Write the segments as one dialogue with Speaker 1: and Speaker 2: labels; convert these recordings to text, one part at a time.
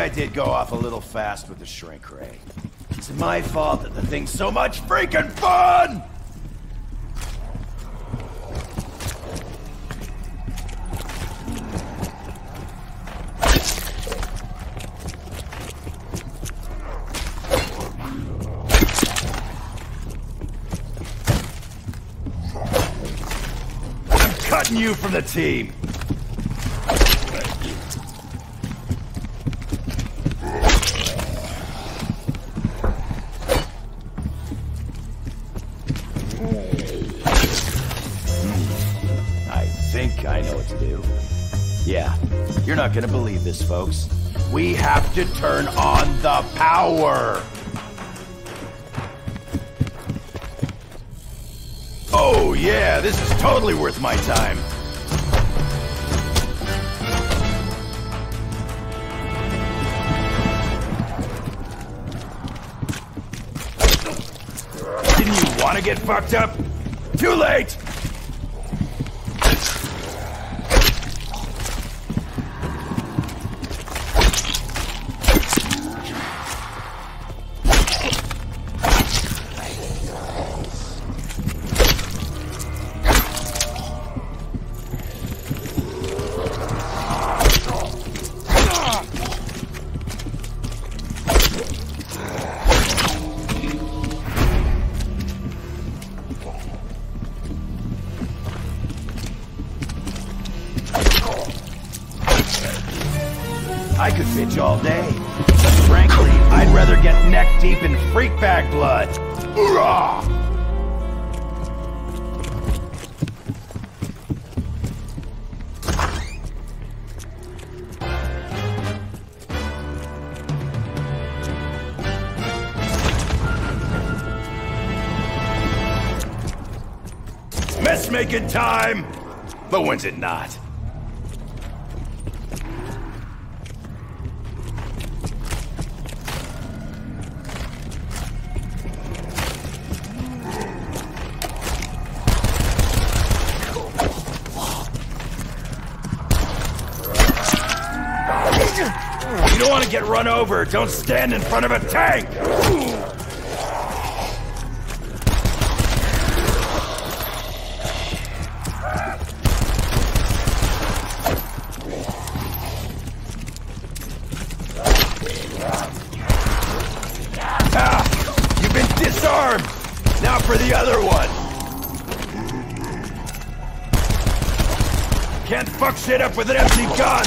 Speaker 1: I did go off a little fast with the shrink ray. It's my fault that the thing's so much freaking fun! I'm cutting you from the team! Not gonna believe this, folks. We have to turn on the power! Oh, yeah, this is totally worth my time. Didn't you want to get fucked up? Too late! Making time! But when's it not? You don't want to get run over. Don't stand in front of a tank. Shit up with an empty gun.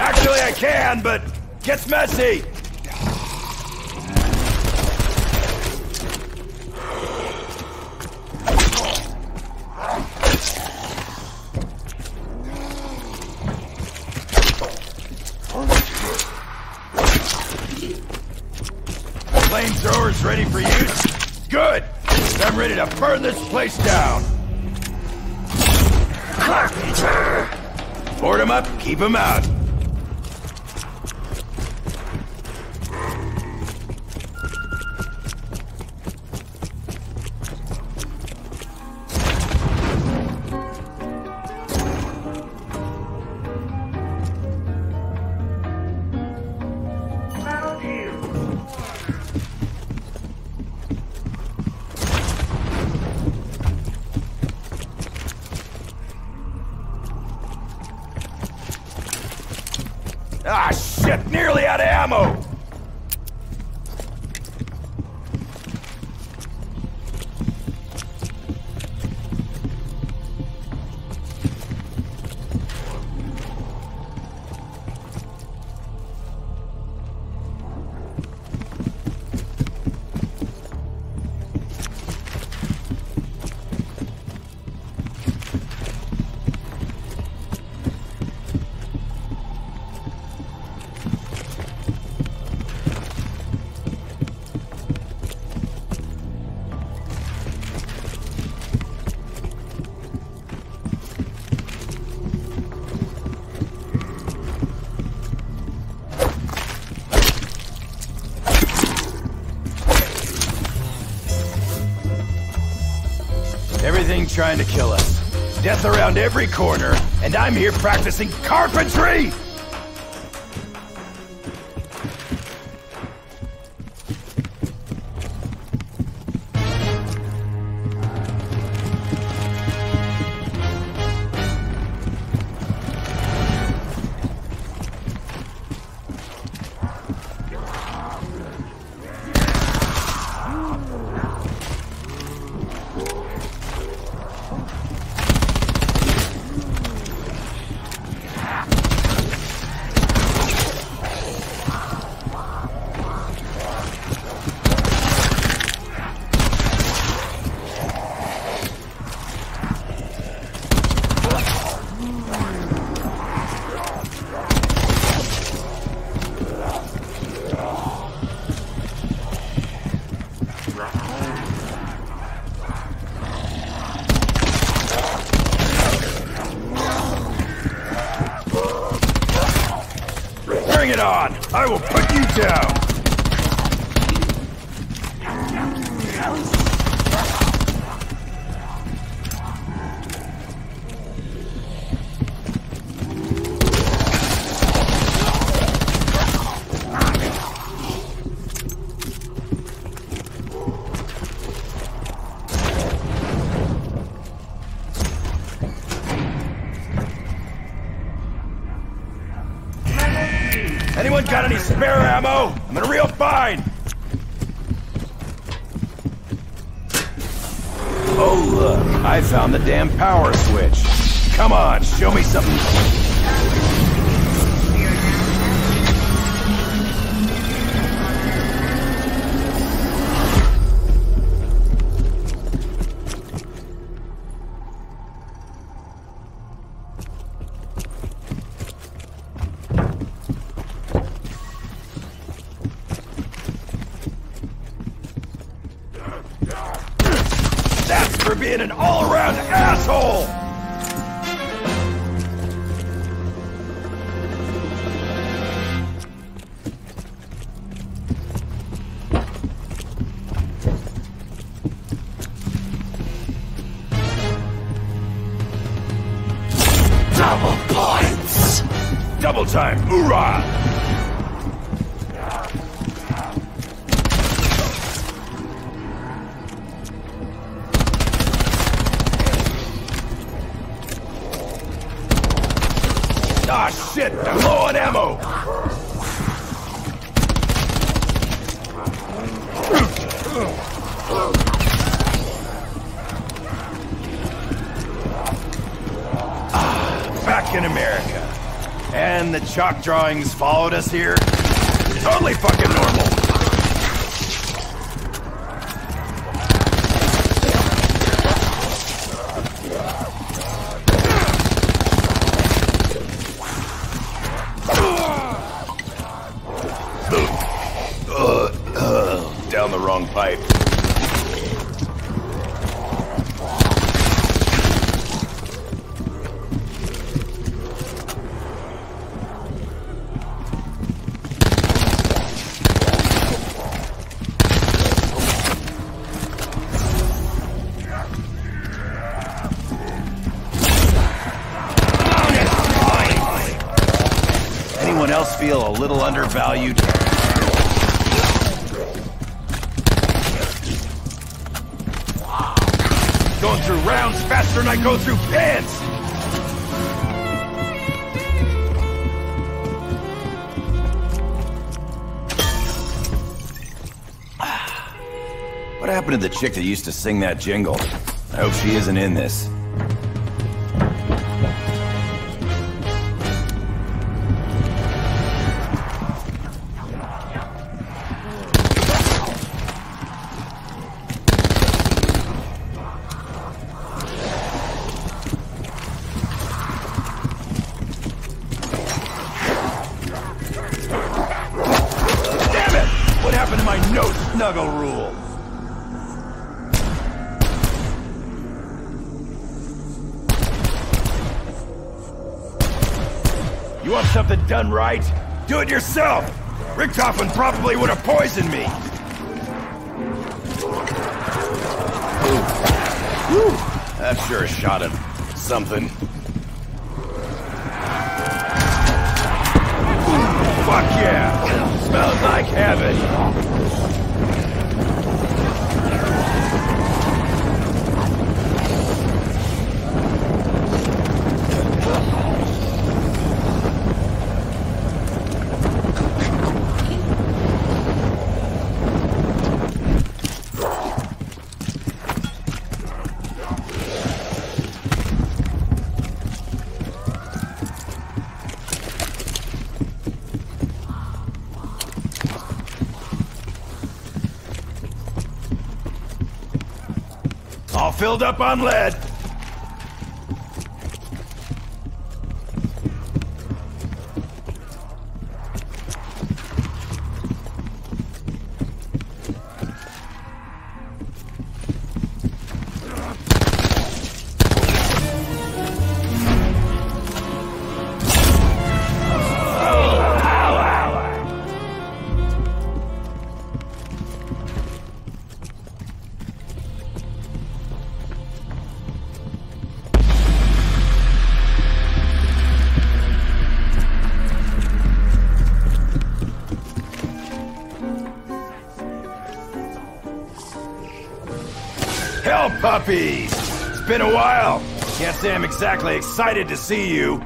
Speaker 1: Actually, I can, but gets messy. Flamethrowers ready for use? Good! I'm ready to burn this place down! Board 'em up, keep 'em out. Everything trying to kill us. Death around every corner, and I'm here practicing carpentry! On! I will put you down! Anyone got any spare ammo? I'm in a real bind! Oh look, I found the damn power switch. Come on, show me something. Being an all-around asshole! Ah, shit! I'm low on ammo! Ah, Back in America. And the chalk drawings followed us here? Totally fucking normal! Chick that used to sing that jingle? I hope she isn't in this. Done right? Do it yourself! Richtofen probably would have poisoned me! Whew, that sure shot him. Something. Fuck yeah! Smells like heaven! Filled up on lead. Puppies! It's been a while. Can't say I'm exactly excited to see you.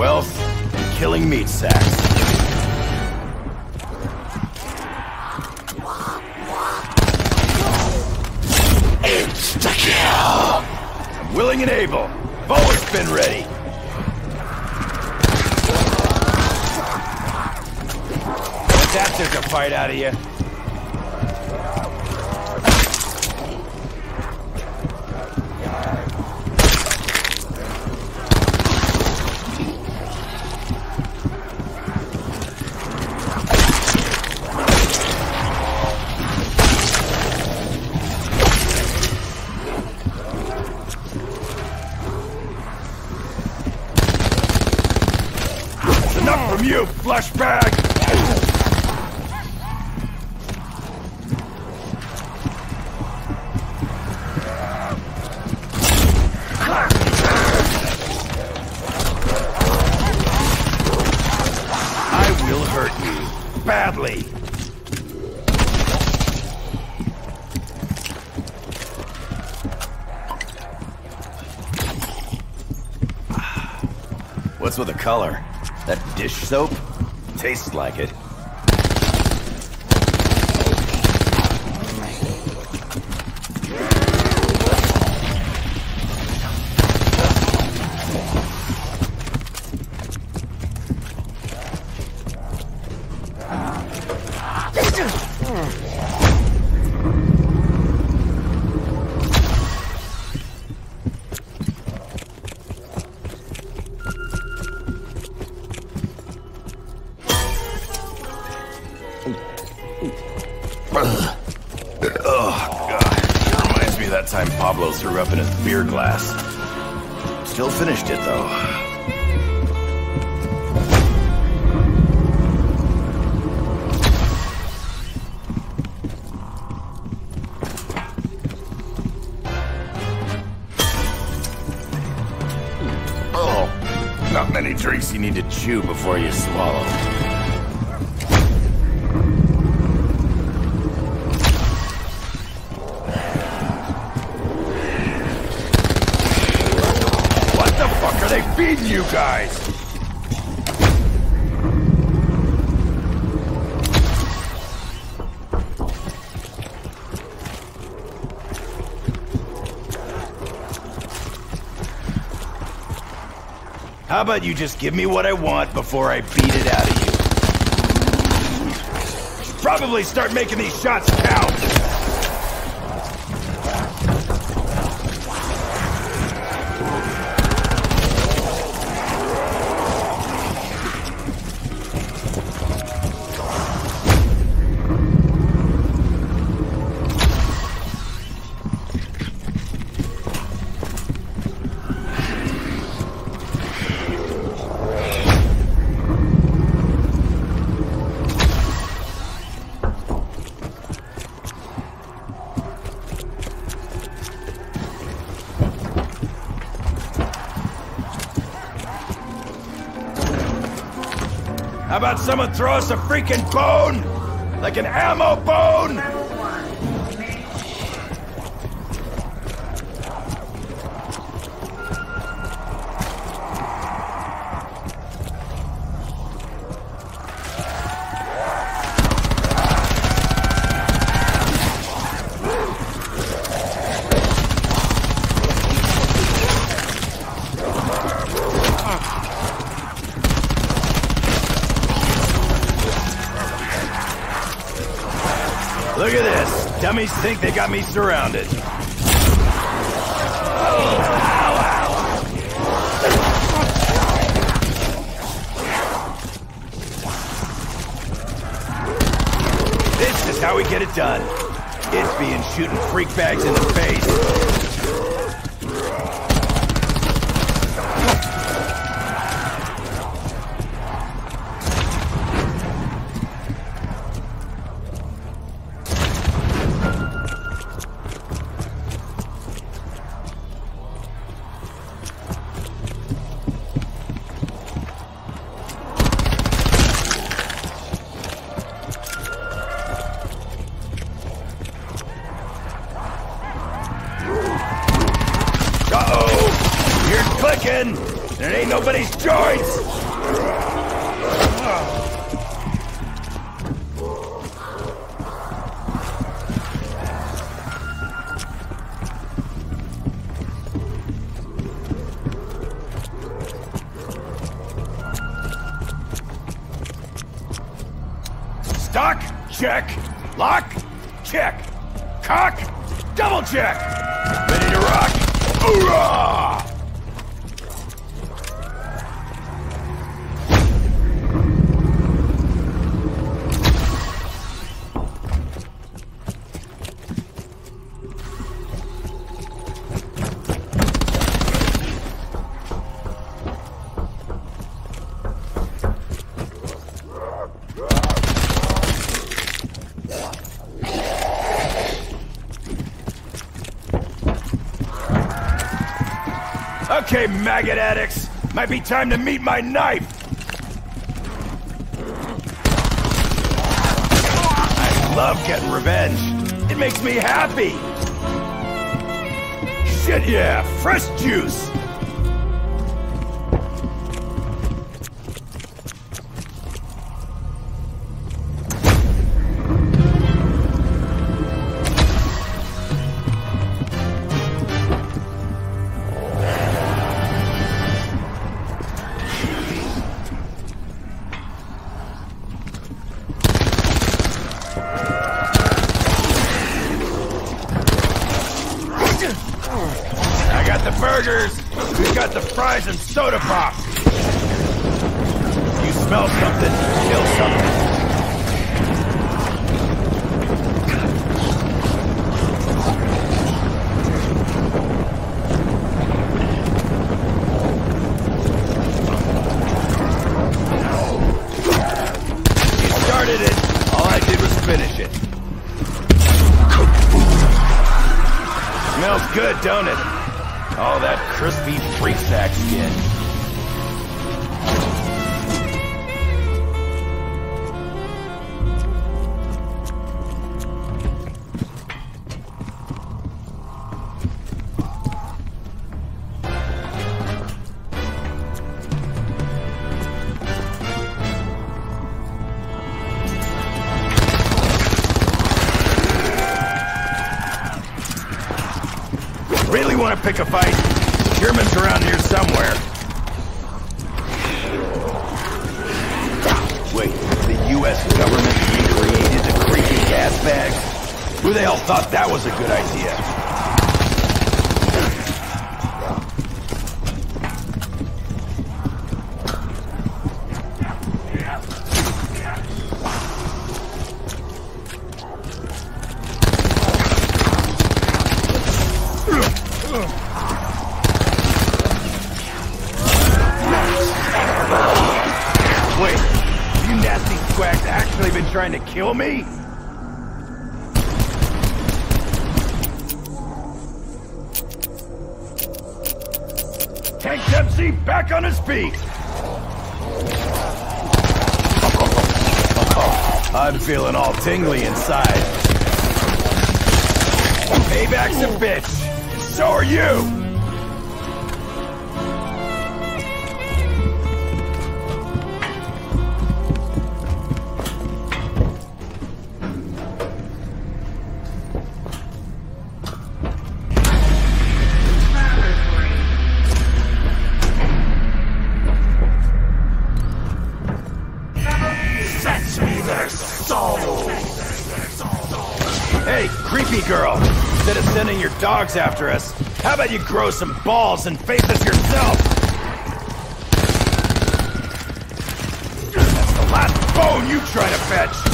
Speaker 1: Wealth, and killing meat sacks.
Speaker 2: Insta-kill!
Speaker 1: I'm willing and able. I've always been ready. That took a fight out of you. What's with the color? That dish soap? Tastes like it. Up in his beer glass. Still finished it, though. Oh, not many drinks you need to chew before you swallow. You guys? How about you just give me what I want before I beat it out of you? Probably start making these shots count. About someone throw us a freaking bone? Like an ammo bone? Look at this. Dummies think they got me surrounded. This is how we get it done. It's being shooting freak bags in the face. Nobody's joints! Okay, maggot addicts. Might be time to meet my knife. I love getting revenge. It makes me happy. Shit yeah, fresh juice. It? All that crispy freak sack skin. A fight? Germans around here somewhere. Wait, the U.S. government recreated the creepy gas bags? Who the hell thought that was a good idea? Trying to kill me? Tank Dempsey back on his feet! I'm feeling all tingly inside. Payback's a bitch. So are you! Creepy girl! Instead of sending your dogs after us, how about you grow some balls and face us yourself? That's the last bone you try to fetch!